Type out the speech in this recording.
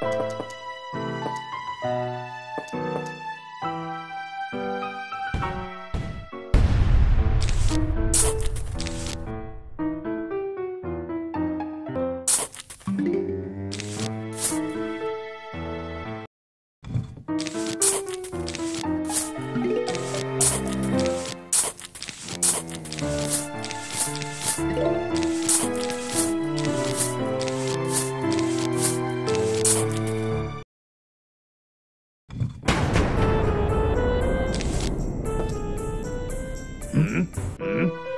Música 嗯。嗯。